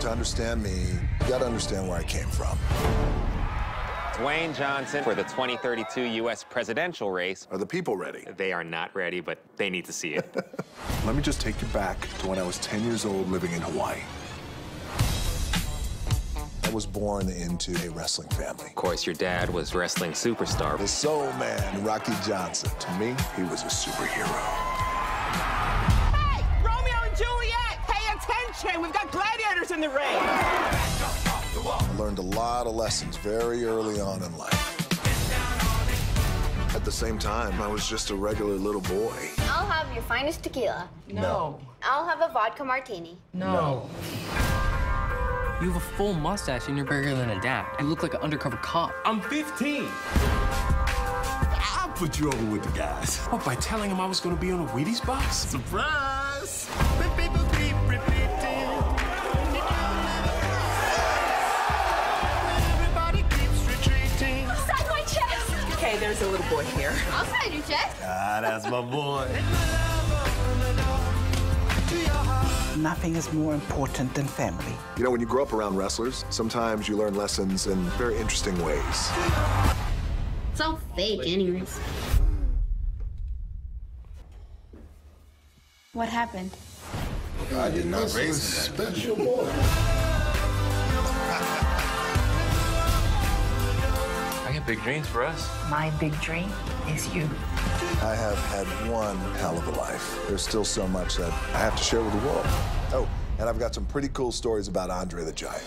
To understand me, you gotta understand where I came from. Dwayne Johnson for the 2032 U.S. presidential race. Are the people ready? They are not ready, but they need to see it. Let me just take you back to when I was 10 years old living in Hawaii. I was born into a wrestling family. of course, your dad was wrestling superstar. The soul man, Rocky Johnson. To me, he was a superhero. Pay attention. We've got gladiators in the ring. I learned a lot of lessons very early on in life. At the same time, I was just a regular little boy. I'll have your finest tequila. No. I'll have a vodka martini. No. You have a full mustache and you're bigger than a dad. You look like an undercover cop. I'm 15. I'll put you over with the guys. What, by telling him I was going to be on a Wheaties box? Surprise! Chest. Okay, there's a little boy here. I'll sign your chest. Ah, that's my boy. Nothing is more important than family. You know, when you grow up around wrestlers, sometimes you learn lessons in very interesting ways. It's all fake, anyways. What happened? I did not raise him. Special boy. Big dreams for us. My big dream is you. I have had one hell of a life. There's still so much that I have to share with the world. Oh, and I've got some pretty cool stories about Andre the Giant.